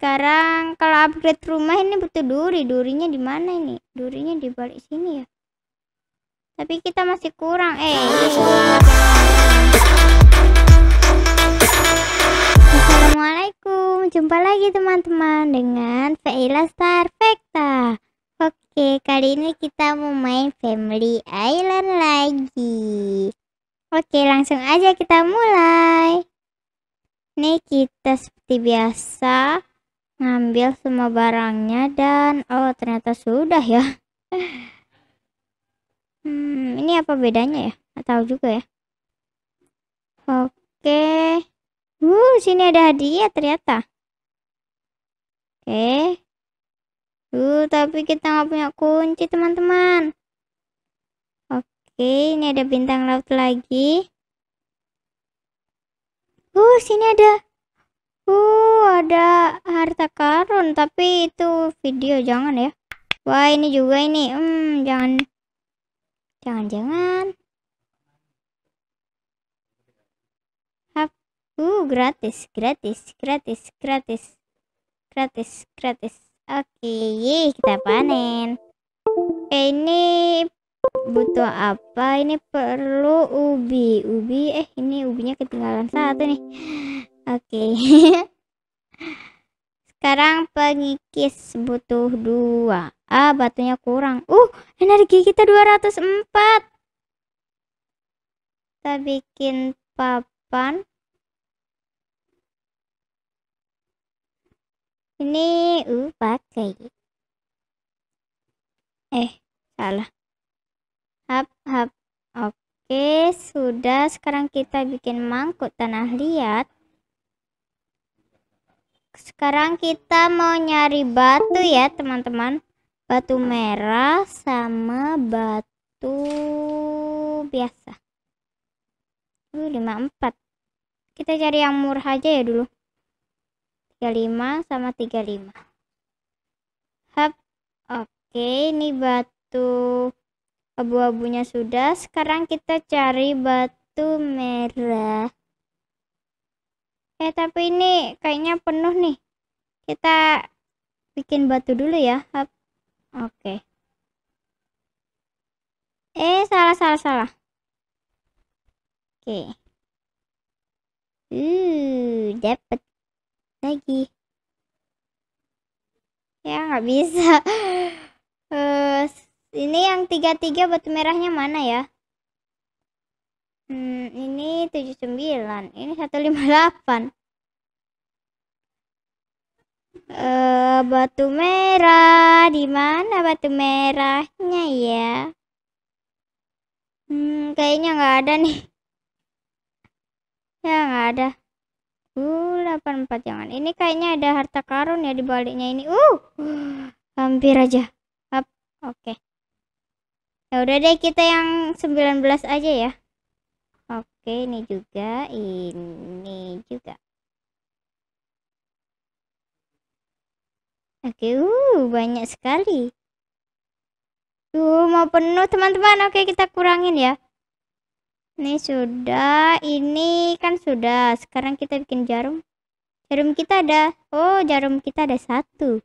sekarang kalau upgrade rumah ini butuh duri. Durinya di mana ini? Durinya di balik sini ya. Tapi kita masih kurang. Eh. Assalamualaikum. Jumpa lagi teman-teman dengan Faila Star. Oke, kali ini kita mau main Family Island lagi. Oke, langsung aja kita mulai. Ini kita seperti biasa ngambil semua barangnya dan oh ternyata sudah ya. Hmm, ini apa bedanya ya? Nggak tahu juga ya. Oke. Uh, sini ada hadiah ternyata. Oke. Uh, tapi kita nggak punya kunci teman-teman. Oke, ini ada bintang laut lagi. Uh, sini ada. Uh, ada harta karun, tapi itu video jangan ya. Wah, ini juga ini. Hmm, jangan. Jangan-jangan. Hap. Uh, gratis, gratis, gratis, gratis. Gratis, gratis. Oke, ye, kita panen. Eh, ini butuh apa ini perlu ubi ubi eh ini ubinya ketinggalan satu nih oke sekarang pengikis butuh dua. Ah batunya kurang. Uh energi kita 204 kita bikin papan. Ini uh pakai. Eh salah. Hap hap. Oke sudah. Sekarang kita bikin mangkuk tanah liat sekarang kita mau nyari batu ya teman-teman. Batu merah sama batu biasa. Uh 54 kita cari yang murah aja ya dulu. 35 sama 35 hap oke ini batu abu-abunya sudah. Sekarang kita cari batu merah eh tapi ini kayaknya penuh nih. Kita bikin batu dulu ya oke. Eh salah salah salah. Oke. Uh dapat lagi. Ya nggak bisa. Uh, ini yang tiga tiga batu merahnya mana ya hmm, ini 79 ini 158 uh, batu merah di mana batu merahnya ya hmm, kayaknya nggak ada nih ya nggak ada Uh, 84 jangan. Ini kayaknya ada harta karun ya di baliknya ini. Uh, hampir aja. Up. Oke. Okay. Ya udah deh kita yang 19 aja ya. Oke, ini juga, ini juga. Oke, uh, banyak sekali. Tuh, mau penuh teman-teman. Oke, kita kurangin ya. Ini sudah, ini kan sudah. Sekarang kita bikin jarum. Jarum kita ada, oh jarum kita ada satu.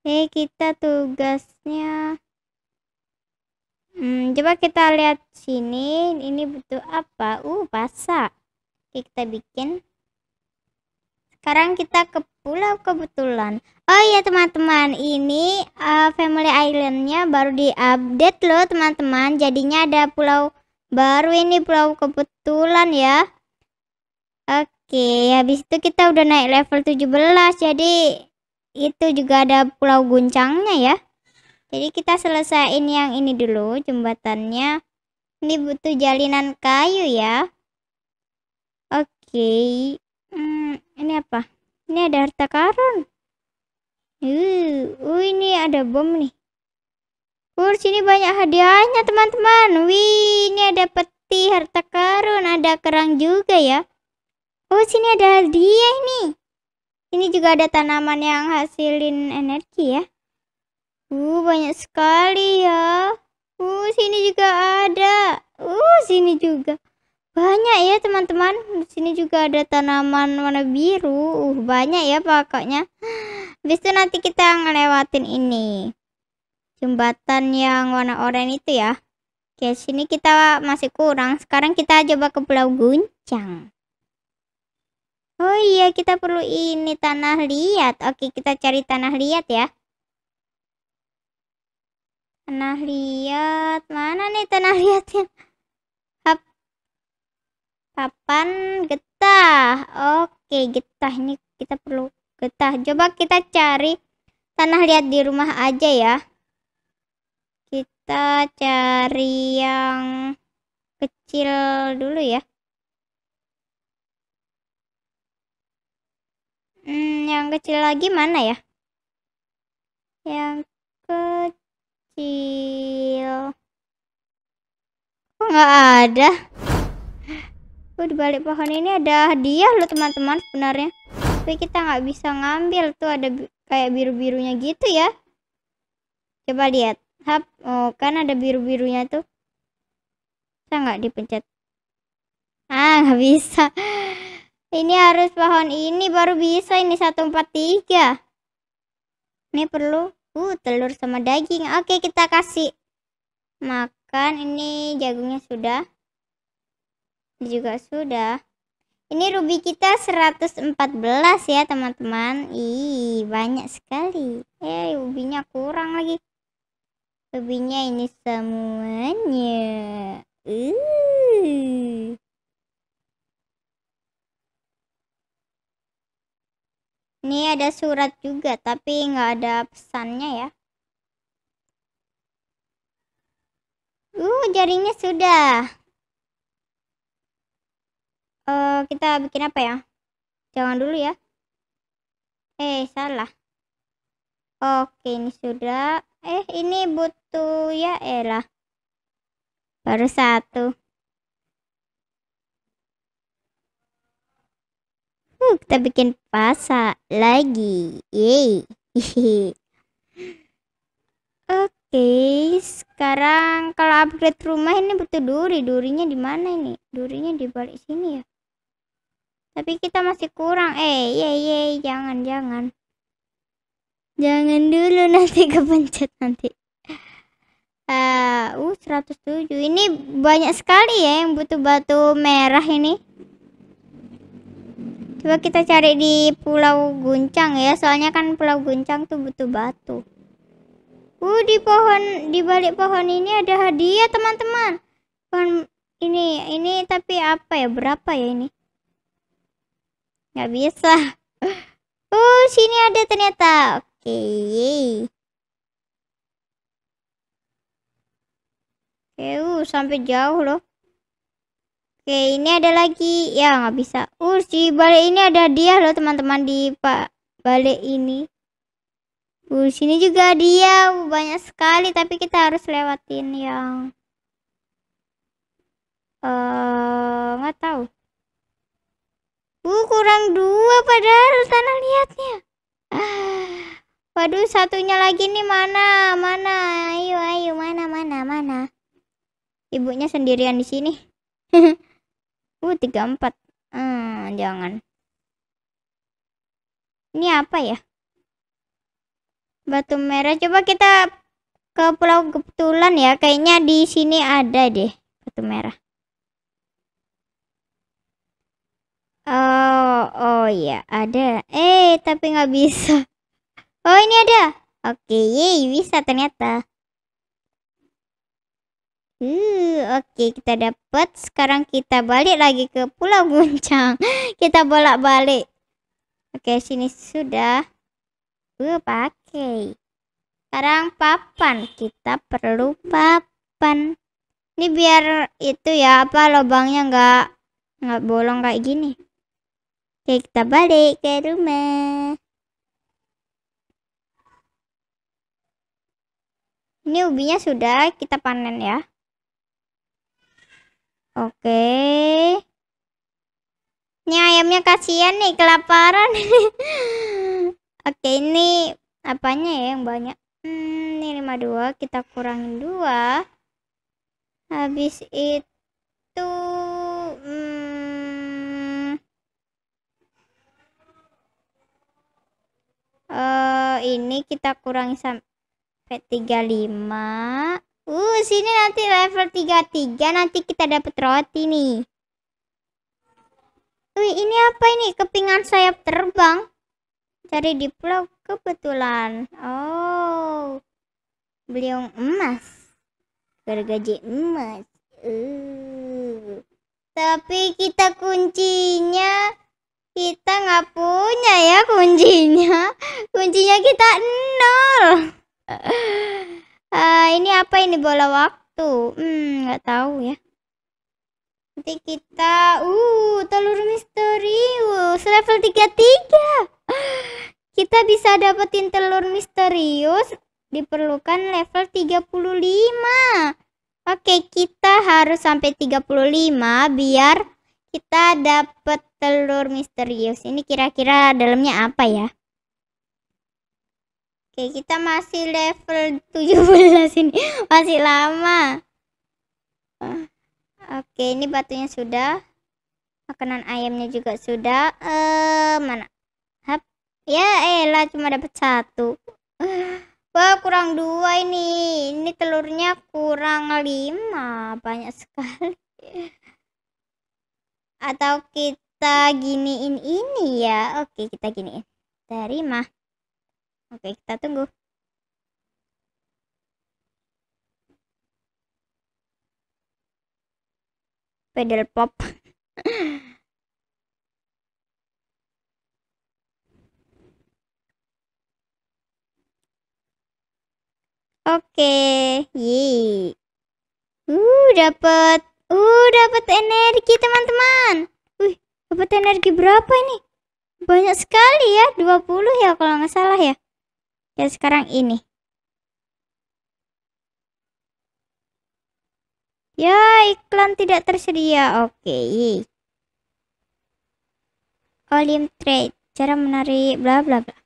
Oke, kita tugasnya. Hmm, coba kita lihat sini. Ini butuh apa? Uh, pasak. Oke, kita bikin. Sekarang kita ke pulau kebetulan. Oh iya teman-teman, ini uh, Family Islandnya baru diupdate loh teman-teman. Jadinya ada pulau baru ini pulau kebetulan ya oke habis itu kita udah naik level 17 jadi itu juga ada pulau guncangnya ya jadi kita selesaiin yang ini dulu jembatannya ini butuh jalinan kayu ya oke hmm, ini apa ini ada harta karun uh, uh ini ada bom nih Oh, sini banyak hadiahnya, teman-teman. Wih, ini ada peti harta karun, ada kerang juga ya. Oh, sini ada hadiah ini. Ini juga ada tanaman yang hasilin energi ya. Uh, banyak sekali ya. Uh, sini juga ada. Uh, sini juga. Banyak ya teman-teman. Di sini juga ada tanaman warna biru. Uh, banyak ya pokoknya. Habis itu nanti kita ngelewatin ini. Jembatan yang warna oranye itu ya. Oke, sini kita masih kurang. Sekarang kita coba ke Pulau Guncang. Oh iya, kita perlu ini tanah liat. Oke, kita cari tanah liat ya. Tanah liat. Mana nih tanah liatnya? Papan getah. Oke, getah ini kita perlu getah. Coba kita cari tanah liat di rumah aja ya. Kita cari yang kecil dulu ya. Hmm, yang kecil lagi mana ya? Yang nggak ada? Oh, di balik pohon ini ada hadiah loh teman-teman sebenarnya. Tapi kita nggak bisa ngambil tuh ada kayak biru-birunya gitu ya. Coba lihat. Hap, oh kan ada biru-birunya tuh. Bisa nggak dipencet? Ah, nggak bisa. Ini harus pohon ini baru bisa ini 143. Ini perlu uh telur sama daging. Oke, kita kasih makan. Ini jagungnya sudah. Juga sudah. Ini ruby kita 114 ya teman-teman. Ih banyak sekali. Eh rubinya kurang lagi. Rubinya ini semuanya. Uh. ini ada surat juga tapi nggak ada pesannya ya uh jaringnya sudah. Uh, kita bikin apa ya? Jangan dulu ya. Eh salah. Oke ini sudah. Eh ini butuh ya elah baru satu. Uh, kita bikin pasak lagi. Yeay Oke, sekarang kalau upgrade rumah ini butuh duri. Durinya di mana ini? Durinya di balik sini ya. Tapi kita masih kurang. Eh, ye ye, jangan jangan. Jangan dulu nanti kepencet nanti. Uh, uh 107. Ini banyak sekali ya yang butuh batu merah ini. Coba kita cari di Pulau Guncang ya. Soalnya kan Pulau Guncang tuh butuh batu. Uh, di pohon di balik pohon ini ada hadiah, teman-teman. Pohon ini ini tapi apa ya? Berapa ya ini? nggak bisa oh sini ada ternyata oke okay. oke okay, uh sampai jauh loh oke okay, ini ada lagi ya nggak bisa uh si balik ini ada dia loh teman-teman di pak balik ini uh sini juga dia banyak sekali tapi kita harus lewatin yang eh uh, nggak tahu Uh, kurang dua padahal tanah liatnya. Ah, waduh, satunya lagi nih mana? Mana? Ayo, ayo, mana, mana, mana? Ibunya sendirian di sini. uh, tiga empat. Hmm, jangan. Ini apa ya? Batu merah. Coba kita ke Pulau Kebetulan ya. Kayaknya di sini ada deh batu merah. Oh, oh ya ada. Eh, tapi nggak bisa. Oh, ini ada. Oke, yeay, bisa ternyata. Uh, oke, kita dapat. Sekarang kita balik lagi ke Pulau Guncang. kita bolak-balik. Oke, sini sudah. Uh, pakai. Sekarang papan. Kita perlu papan. Ini biar itu ya, apa lubangnya nggak nggak bolong kayak gini. Oke, kita balik ke rumah. Ini ubinya sudah kita panen ya. Oke. Ini ayamnya kasihan nih, kelaparan. Oke, ini apanya ya yang banyak? Hmm, ini 52, kita kurangin 2. Habis itu Hmm. Uh, ini kita kurangi sampai 35. Uh, sini nanti level 33 nanti kita dapat roti nih. Wih, ini apa ini? Kepingan sayap terbang. Cari di pulau kebetulan. Oh. Beliau emas. Gergaji emas. Uh. Tapi kita kuncinya kita nggak punya ya kuncinya. Kuncinya kita nol. Uh, ini apa ini bola waktu? Hmm, nggak tahu ya. Nanti kita, uh, telur misterius level 33. Kita bisa dapetin telur misterius diperlukan level 35. Oke, kita harus sampai 35 biar kita dapet telur misterius. Ini kira-kira dalamnya apa ya? Oke, kita masih level 17 ini. Masih lama. Oke, ini batunya sudah. Makanan ayamnya juga sudah. Eh, mana? Ya, elah cuma dapat satu. Wah, kurang dua ini. Ini telurnya kurang lima. Banyak sekali. Atau kita giniin ini ya. Oke, kita giniin. Terima. Oke, kita tunggu. pedal pop Oke, ye. Uh, dapat. Uh, dapat energi, teman-teman. Wih, dapat energi berapa ini? Banyak sekali ya, 20 ya kalau nggak salah ya. Ya sekarang ini. Ya, iklan tidak tersedia. Oke. Olim trade, cara menarik bla bla bla.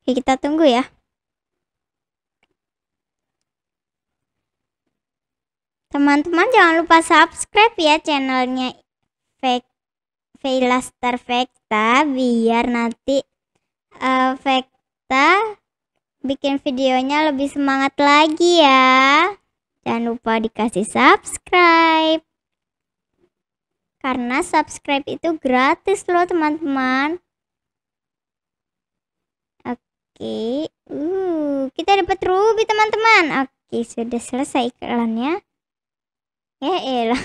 Oke, kita tunggu ya. Teman-teman jangan lupa subscribe ya channelnya Veilastar Vecta biar nanti uh, Vecta bikin videonya lebih semangat lagi ya. Jangan lupa dikasih subscribe. Karena subscribe itu gratis loh teman-teman. Oke. Uh, kita dapat ruby teman-teman. Oke, sudah selesai iklannya. Ya elah.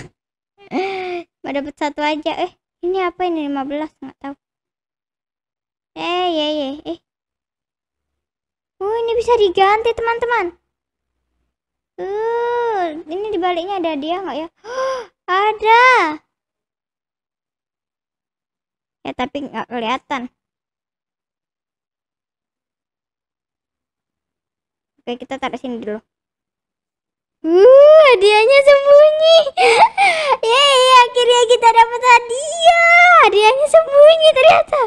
Mau dapat satu aja. Eh, ini apa ini 15 nggak tahu. Eh, ya ya, eh. Oh, ini bisa diganti, teman-teman. Uh, ini dibaliknya ada dia nggak ya? Oh, ada. Ya, tapi nggak kelihatan. Oke, kita taruh sini dulu. Uh, hadiahnya sembunyi. Yeay, akhirnya kita dapat hadiah. Hadiahnya sembunyi ternyata.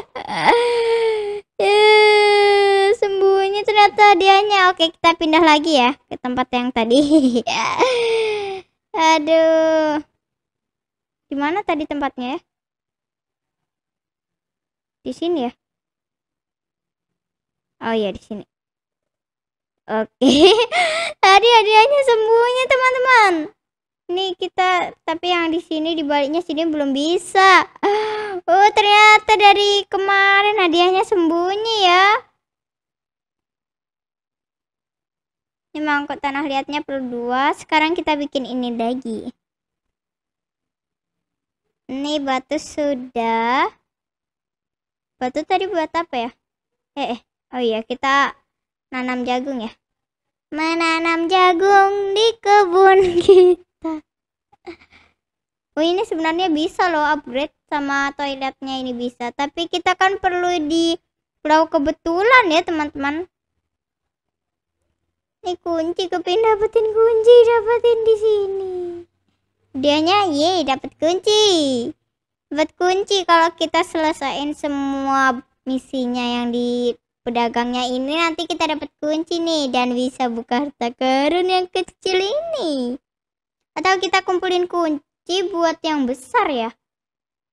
Uh, sembunyi ternyata hadiahnya. Oke, kita pindah lagi ya ke tempat yang tadi. Aduh. Di mana tadi tempatnya ya? Di sini ya? Oh iya, di sini. Oke. Tadi hadiahnya sembunyi, teman-teman. Ini kita tapi yang di sini di baliknya sini belum bisa. Oh, ternyata dari kemarin hadiahnya sembunyi ya. Ini mangkuk tanah liatnya perlu dua. Sekarang kita bikin ini lagi. Ini batu sudah. Batu tadi buat apa ya? Eh, eh. oh iya kita nanam jagung ya menanam jagung di kebun kita. Oh ini sebenarnya bisa loh upgrade sama toiletnya ini bisa. Tapi kita kan perlu di pulau kebetulan ya teman-teman. Ini kunci kepin dapetin kunci dapetin di sini. Dianya ye dapat kunci. Dapat kunci kalau kita selesaiin semua misinya yang di pedagangnya ini nanti kita dapat kunci nih dan bisa buka harta karun yang kecil ini Atau kita kumpulin kunci buat yang besar ya?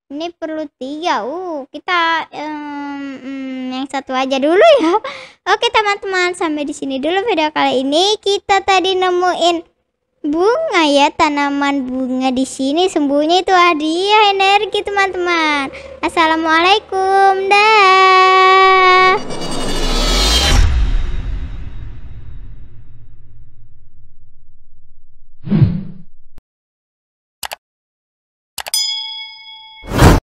Ini perlu tiga. Uh, kita um, yang satu aja dulu ya. Oke teman-teman, sampai di sini dulu video kali ini. Kita tadi nemuin bunga ya tanaman bunga di sini sembunyi itu hadiah energi teman-teman assalamualaikum dah